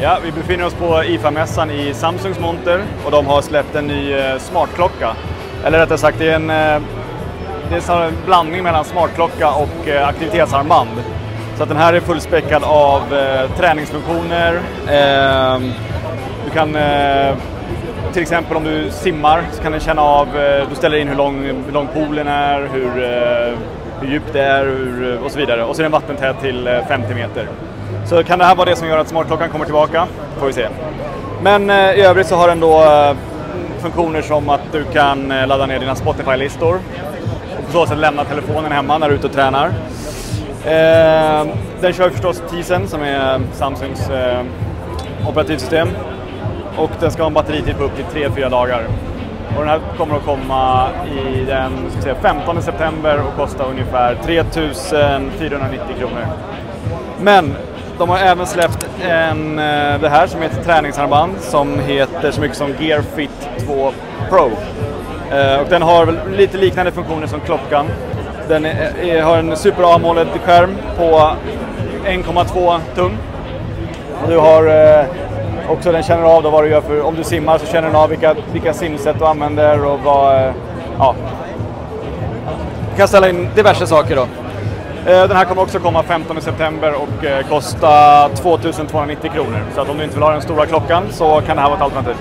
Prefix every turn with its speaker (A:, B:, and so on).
A: Ja, vi befinner oss på IFA-mässan i Samsungs monter och de har släppt en ny eh, smartklocka. Eller rättare sagt, det är en, eh, det är en blandning mellan smartklocka och eh, aktivitetsarmband. Så att den här är fullspäckad av träningsfunktioner. Eh, du kan till exempel om du simmar så kan den känna av, du ställer in hur lång, hur lång poolen är, hur, hur djupt det är hur, och så vidare. Och så är den vattentät till 50 meter. Så kan det här vara det som gör att smartklockan kommer tillbaka? Får vi se. Men eh, i övrigt så har den då eh, funktioner som att du kan eh, ladda ner dina Spotify-listor och på så sätt lämna telefonen hemma när du är ute och tränar. Den kör förstås Tizen som är Samsungs operativsystem och den ska ha en batteritid på upp till 3-4 dagar. Och den här kommer att komma i den säga, 15 september och kosta ungefär 3490 kronor. Men de har även släppt en, eh, det här som heter träningsarmband som heter så mycket som Gear Fit 2 Pro. Eh, och den har lite liknande funktioner som klockan. Den är, har en Super AMOLED-skärm på 1,2 tum. Du har eh, också, den känner av då vad du gör för, om du simmar så känner den av vilka, vilka simsätt du använder och vad, ja. Du kan ställa in diverse saker då. Eh, den här kommer också komma 15 september och eh, kosta 2290 kronor. Så att om du inte vill ha den stora klockan så kan det här vara ett alternativ.